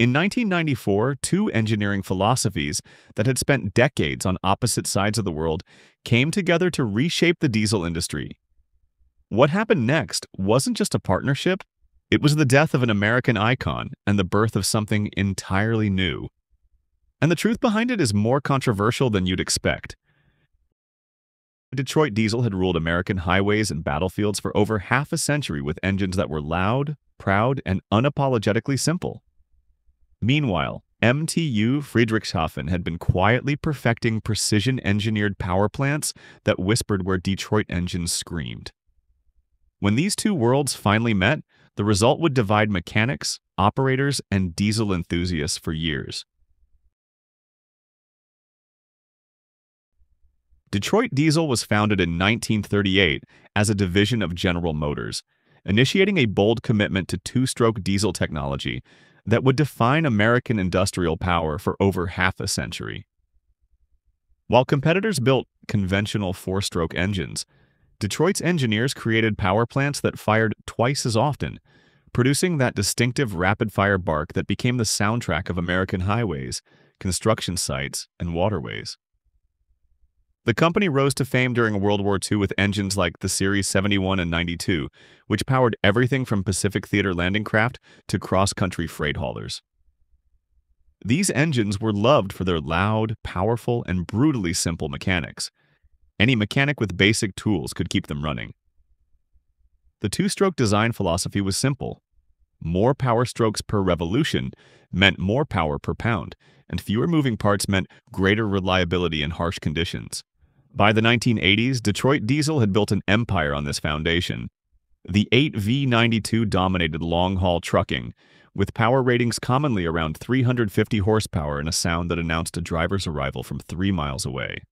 In 1994, two engineering philosophies that had spent decades on opposite sides of the world came together to reshape the diesel industry. What happened next wasn't just a partnership, it was the death of an American icon and the birth of something entirely new. And the truth behind it is more controversial than you'd expect. Detroit Diesel had ruled American highways and battlefields for over half a century with engines that were loud, proud, and unapologetically simple. Meanwhile, MTU Friedrichshafen had been quietly perfecting precision engineered power plants that whispered where Detroit engines screamed. When these two worlds finally met, the result would divide mechanics, operators, and diesel enthusiasts for years. Detroit Diesel was founded in 1938 as a division of General Motors, initiating a bold commitment to two-stroke diesel technology that would define American industrial power for over half a century. While competitors built conventional four-stroke engines, Detroit's engineers created power plants that fired twice as often, producing that distinctive rapid-fire bark that became the soundtrack of American highways, construction sites, and waterways. The company rose to fame during World War II with engines like the Series 71 and 92, which powered everything from Pacific Theater landing craft to cross-country freight haulers. These engines were loved for their loud, powerful, and brutally simple mechanics. Any mechanic with basic tools could keep them running. The two-stroke design philosophy was simple. More power strokes per revolution meant more power per pound, and fewer moving parts meant greater reliability in harsh conditions. By the 1980s, Detroit Diesel had built an empire on this foundation. The 8V92 dominated long-haul trucking, with power ratings commonly around 350 horsepower and a sound that announced a driver's arrival from three miles away.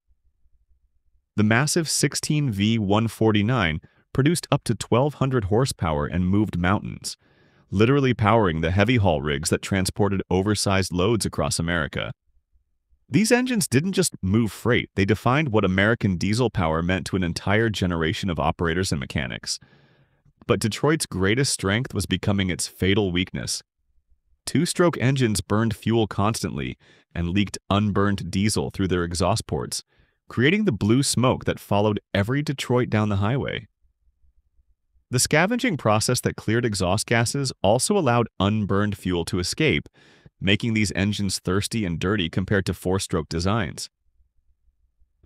The massive 16V149 produced up to 1,200 horsepower and moved mountains, literally powering the heavy haul rigs that transported oversized loads across America. These engines didn't just move freight, they defined what American diesel power meant to an entire generation of operators and mechanics. But Detroit's greatest strength was becoming its fatal weakness. Two-stroke engines burned fuel constantly and leaked unburned diesel through their exhaust ports, creating the blue smoke that followed every Detroit down the highway. The scavenging process that cleared exhaust gases also allowed unburned fuel to escape, making these engines thirsty and dirty compared to four-stroke designs.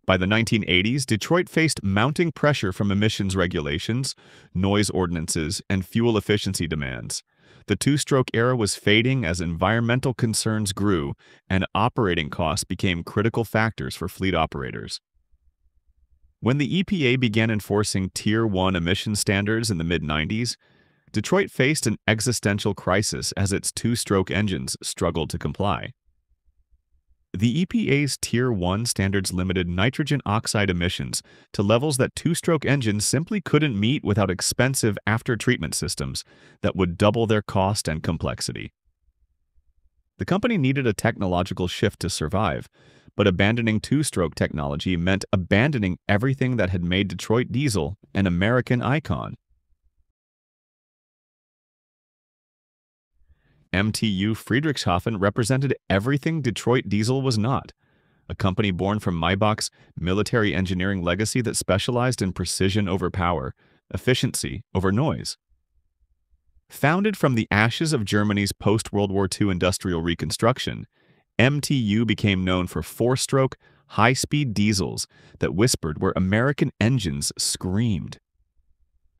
By the 1980s, Detroit faced mounting pressure from emissions regulations, noise ordinances, and fuel efficiency demands. The two-stroke era was fading as environmental concerns grew and operating costs became critical factors for fleet operators. When the EPA began enforcing Tier 1 emission standards in the mid-90s, Detroit faced an existential crisis as its two-stroke engines struggled to comply. The EPA's Tier 1 standards limited nitrogen oxide emissions to levels that two-stroke engines simply couldn't meet without expensive after-treatment systems that would double their cost and complexity. The company needed a technological shift to survive, but abandoning two-stroke technology meant abandoning everything that had made Detroit Diesel an American icon. MTU Friedrichshafen represented everything Detroit Diesel was not, a company born from Maybach's military engineering legacy that specialized in precision over power, efficiency over noise. Founded from the ashes of Germany's post-World War II industrial reconstruction, MTU became known for four-stroke, high-speed diesels that whispered where American engines screamed.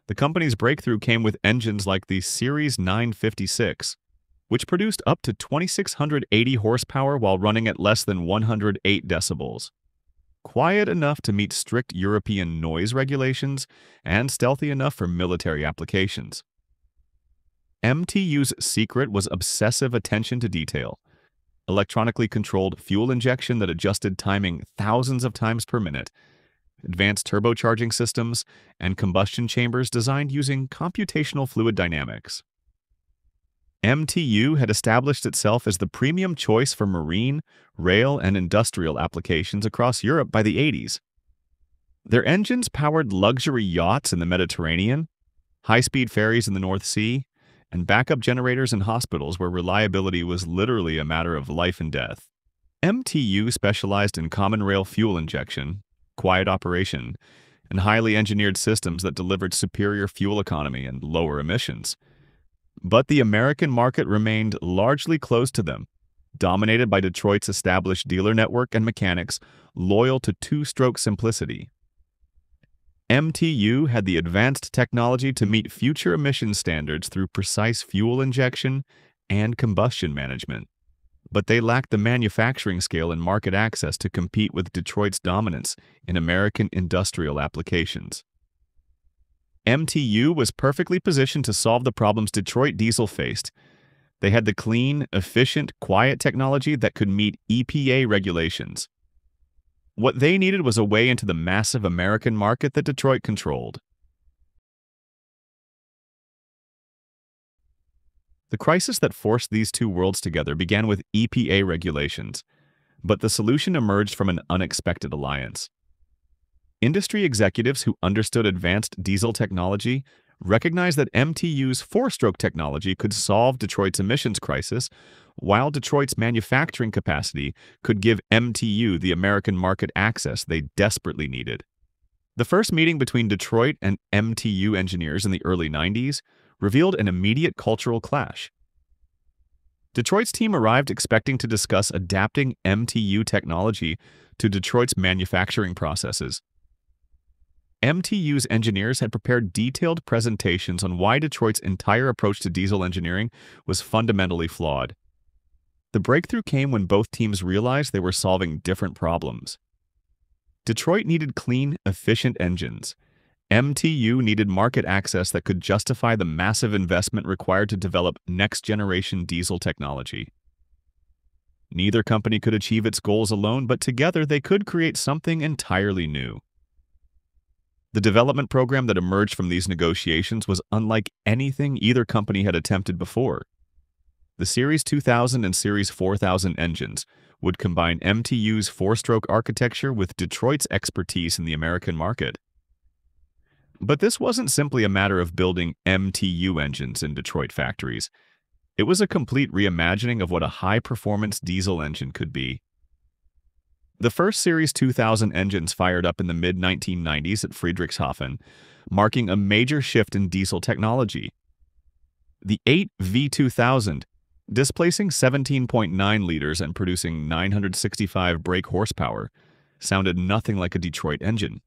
The company's breakthrough came with engines like the Series 956, which produced up to 2,680 horsepower while running at less than 108 decibels. Quiet enough to meet strict European noise regulations and stealthy enough for military applications. MTU's secret was obsessive attention to detail, electronically controlled fuel injection that adjusted timing thousands of times per minute, advanced turbocharging systems, and combustion chambers designed using computational fluid dynamics. MTU had established itself as the premium choice for marine, rail, and industrial applications across Europe by the 80s. Their engines powered luxury yachts in the Mediterranean, high-speed ferries in the North Sea, and backup generators in hospitals where reliability was literally a matter of life and death. MTU specialized in common rail fuel injection, quiet operation, and highly engineered systems that delivered superior fuel economy and lower emissions. But the American market remained largely closed to them, dominated by Detroit's established dealer network and mechanics loyal to two-stroke simplicity. MTU had the advanced technology to meet future emission standards through precise fuel injection and combustion management, but they lacked the manufacturing scale and market access to compete with Detroit's dominance in American industrial applications. MTU was perfectly positioned to solve the problems Detroit diesel faced. They had the clean, efficient, quiet technology that could meet EPA regulations. What they needed was a way into the massive American market that Detroit controlled. The crisis that forced these two worlds together began with EPA regulations, but the solution emerged from an unexpected alliance. Industry executives who understood advanced diesel technology recognized that MTU's four-stroke technology could solve Detroit's emissions crisis, while Detroit's manufacturing capacity could give MTU the American market access they desperately needed. The first meeting between Detroit and MTU engineers in the early 90s revealed an immediate cultural clash. Detroit's team arrived expecting to discuss adapting MTU technology to Detroit's manufacturing processes. MTU's engineers had prepared detailed presentations on why Detroit's entire approach to diesel engineering was fundamentally flawed. The breakthrough came when both teams realized they were solving different problems. Detroit needed clean, efficient engines. MTU needed market access that could justify the massive investment required to develop next-generation diesel technology. Neither company could achieve its goals alone, but together they could create something entirely new. The development program that emerged from these negotiations was unlike anything either company had attempted before. The Series 2000 and Series 4000 engines would combine MTU's four-stroke architecture with Detroit's expertise in the American market. But this wasn't simply a matter of building MTU engines in Detroit factories. It was a complete reimagining of what a high-performance diesel engine could be. The first Series 2000 engines fired up in the mid-1990s at Friedrichshafen, marking a major shift in diesel technology. The 8 V2000, displacing 17.9 liters and producing 965 brake horsepower, sounded nothing like a Detroit engine.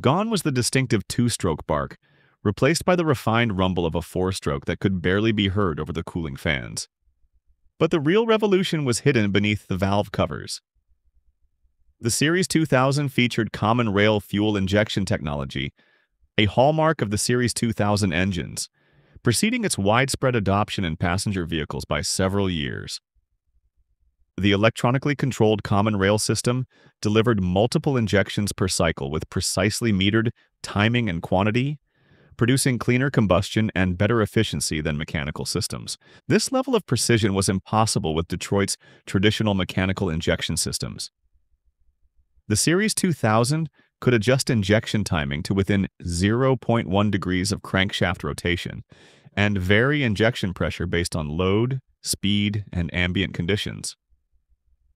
Gone was the distinctive two-stroke bark, replaced by the refined rumble of a four-stroke that could barely be heard over the cooling fans. But the real revolution was hidden beneath the valve covers. The Series 2000 featured common rail fuel injection technology, a hallmark of the Series 2000 engines, preceding its widespread adoption in passenger vehicles by several years. The electronically controlled common rail system delivered multiple injections per cycle with precisely metered timing and quantity, producing cleaner combustion and better efficiency than mechanical systems. This level of precision was impossible with Detroit's traditional mechanical injection systems. The Series 2000 could adjust injection timing to within 0.1 degrees of crankshaft rotation and vary injection pressure based on load, speed, and ambient conditions.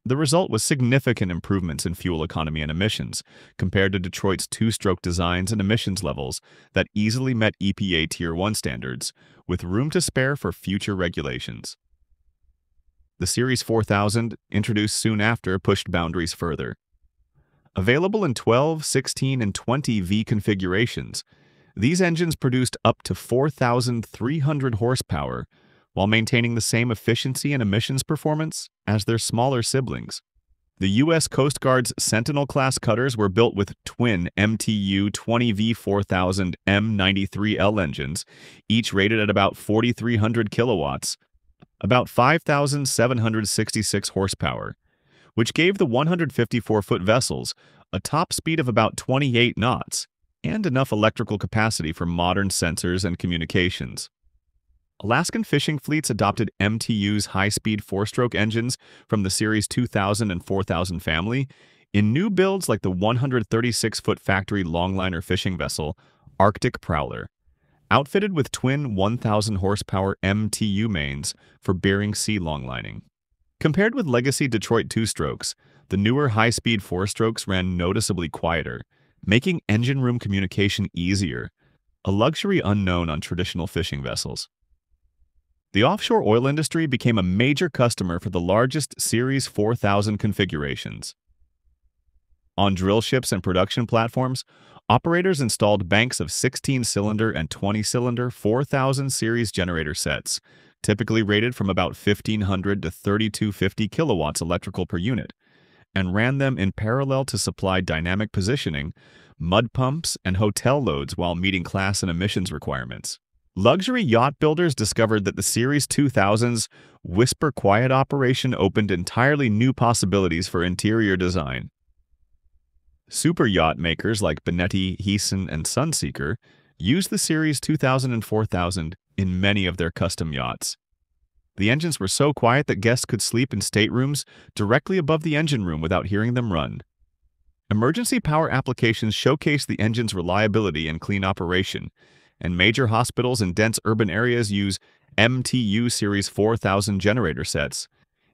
The result was significant improvements in fuel economy and emissions compared to Detroit's two-stroke designs and emissions levels that easily met EPA Tier 1 standards, with room to spare for future regulations. The Series 4000, introduced soon after, pushed boundaries further. Available in 12, 16, and 20 V configurations, these engines produced up to 4,300 horsepower while maintaining the same efficiency and emissions performance as their smaller siblings. The U.S. Coast Guard's Sentinel-class cutters were built with twin MTU 20V4000 M93L engines, each rated at about 4,300 kilowatts, about 5,766 horsepower, which gave the 154-foot vessels a top speed of about 28 knots and enough electrical capacity for modern sensors and communications. Alaskan fishing fleets adopted MTU's high-speed four-stroke engines from the Series 2000 and 4000 family in new builds like the 136-foot factory longliner fishing vessel Arctic Prowler, outfitted with twin 1,000 horsepower MTU mains for Bering Sea longlining. Compared with legacy Detroit two-strokes, the newer high-speed four-strokes ran noticeably quieter, making engine room communication easier, a luxury unknown on traditional fishing vessels. The offshore oil industry became a major customer for the largest Series 4000 configurations. On drill ships and production platforms, operators installed banks of 16-cylinder and 20-cylinder 4000 series generator sets, typically rated from about 1500 to 3250 kilowatts electrical per unit, and ran them in parallel to supply dynamic positioning, mud pumps, and hotel loads while meeting class and emissions requirements. Luxury yacht builders discovered that the Series 2000's whisper quiet operation opened entirely new possibilities for interior design. Super yacht makers like Benetti, Heesen, and Sunseeker used the Series 2000 and 4000 in many of their custom yachts. The engines were so quiet that guests could sleep in staterooms directly above the engine room without hearing them run. Emergency power applications showcase the engine's reliability and clean operation, and major hospitals in dense urban areas use MTU Series 4000 generator sets,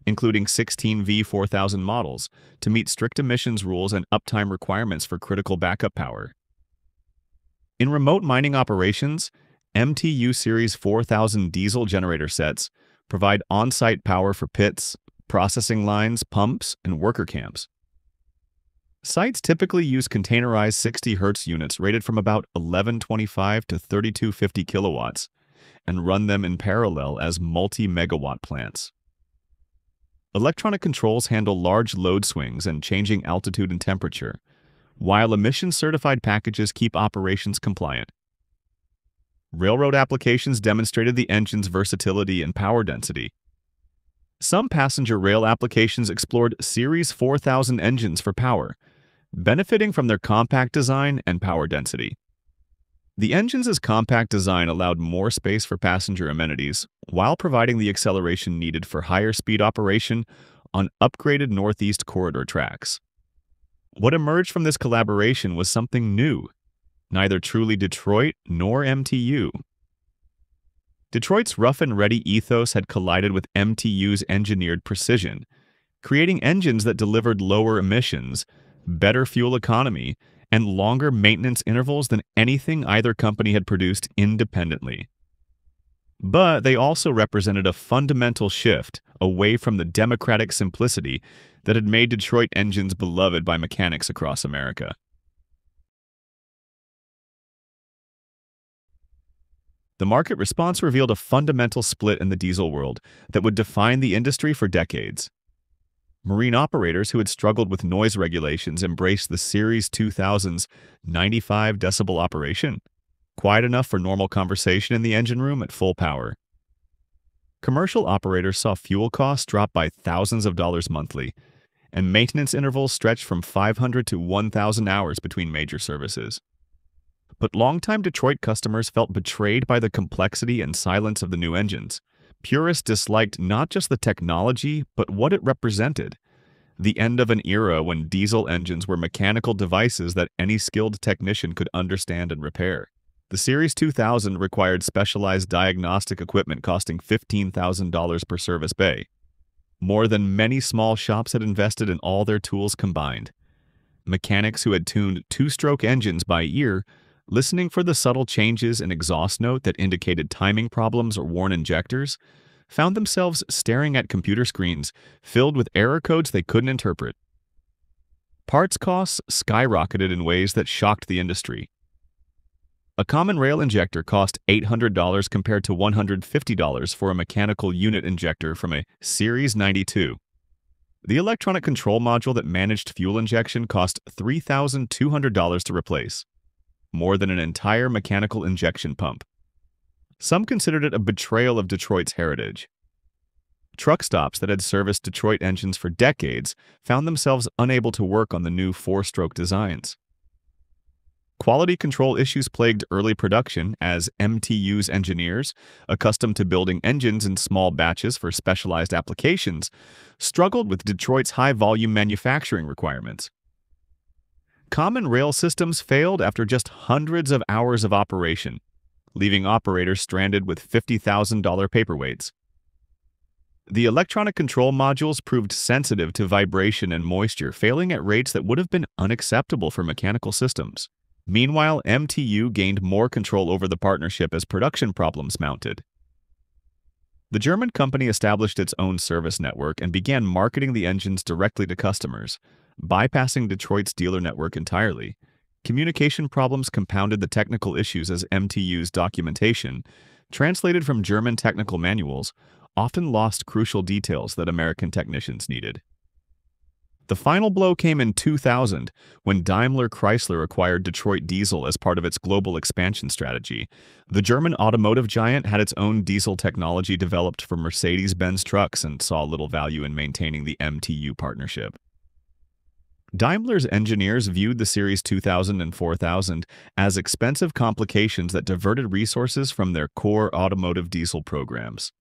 including 16 V4000 models, to meet strict emissions rules and uptime requirements for critical backup power. In remote mining operations, MTU Series 4000 diesel generator sets provide on-site power for pits, processing lines, pumps, and worker camps. Sites typically use containerized 60 Hz units rated from about 1125 to 3250 kilowatts and run them in parallel as multi-megawatt plants. Electronic controls handle large load swings and changing altitude and temperature, while emission-certified packages keep operations compliant. Railroad applications demonstrated the engine's versatility and power density. Some passenger rail applications explored Series 4000 engines for power, benefiting from their compact design and power density. The engine's compact design allowed more space for passenger amenities while providing the acceleration needed for higher speed operation on upgraded Northeast Corridor tracks. What emerged from this collaboration was something new neither truly Detroit nor MTU. Detroit's rough and ready ethos had collided with MTU's engineered precision, creating engines that delivered lower emissions, better fuel economy, and longer maintenance intervals than anything either company had produced independently. But they also represented a fundamental shift away from the democratic simplicity that had made Detroit engines beloved by mechanics across America. The market response revealed a fundamental split in the diesel world that would define the industry for decades. Marine operators who had struggled with noise regulations embraced the Series 2000's 95 decibel operation, quiet enough for normal conversation in the engine room at full power. Commercial operators saw fuel costs drop by thousands of dollars monthly, and maintenance intervals stretched from 500 to 1,000 hours between major services but longtime Detroit customers felt betrayed by the complexity and silence of the new engines. Purists disliked not just the technology, but what it represented. The end of an era when diesel engines were mechanical devices that any skilled technician could understand and repair. The Series 2000 required specialized diagnostic equipment costing $15,000 per service bay, more than many small shops had invested in all their tools combined. Mechanics who had tuned two-stroke engines by ear listening for the subtle changes in exhaust note that indicated timing problems or worn injectors, found themselves staring at computer screens filled with error codes they couldn't interpret. Parts costs skyrocketed in ways that shocked the industry. A common rail injector cost $800 compared to $150 for a mechanical unit injector from a Series 92. The electronic control module that managed fuel injection cost $3,200 to replace more than an entire mechanical injection pump. Some considered it a betrayal of Detroit's heritage. Truck stops that had serviced Detroit engines for decades found themselves unable to work on the new four-stroke designs. Quality control issues plagued early production as MTU's engineers, accustomed to building engines in small batches for specialized applications, struggled with Detroit's high-volume manufacturing requirements. Common rail systems failed after just hundreds of hours of operation, leaving operators stranded with $50,000 paperweights. The electronic control modules proved sensitive to vibration and moisture, failing at rates that would have been unacceptable for mechanical systems. Meanwhile, MTU gained more control over the partnership as production problems mounted. The German company established its own service network and began marketing the engines directly to customers, bypassing Detroit's dealer network entirely. Communication problems compounded the technical issues as MTU's documentation, translated from German technical manuals, often lost crucial details that American technicians needed. The final blow came in 2000 when Daimler Chrysler acquired Detroit Diesel as part of its global expansion strategy. The German automotive giant had its own diesel technology developed for Mercedes Benz trucks and saw little value in maintaining the MTU partnership. Daimler's engineers viewed the Series 2000 and 4000 as expensive complications that diverted resources from their core automotive diesel programs.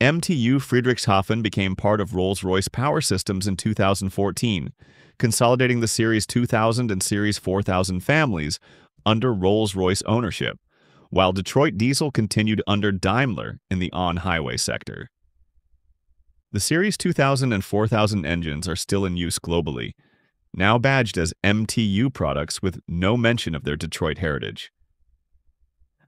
MTU Friedrichshafen became part of Rolls-Royce Power Systems in 2014, consolidating the Series 2000 and Series 4000 families under Rolls-Royce ownership, while Detroit Diesel continued under Daimler in the on-highway sector. The Series 2000 and 4000 engines are still in use globally, now badged as MTU products with no mention of their Detroit heritage.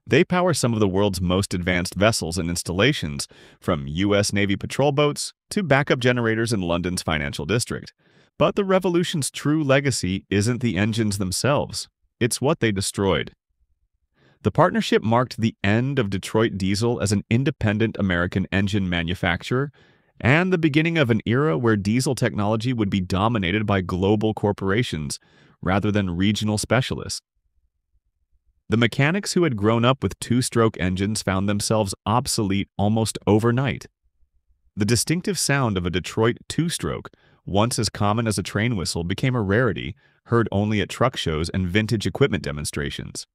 They power some of the world's most advanced vessels and installations, from U.S. Navy patrol boats to backup generators in London's financial district. But the Revolution's true legacy isn't the engines themselves, it's what they destroyed. The partnership marked the end of Detroit Diesel as an independent American engine manufacturer and the beginning of an era where diesel technology would be dominated by global corporations rather than regional specialists. The mechanics who had grown up with two-stroke engines found themselves obsolete almost overnight. The distinctive sound of a Detroit two-stroke, once as common as a train whistle, became a rarity, heard only at truck shows and vintage equipment demonstrations.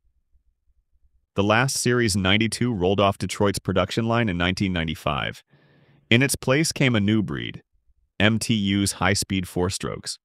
The last Series 92 rolled off Detroit's production line in 1995. In its place came a new breed, MTU's high-speed four-strokes.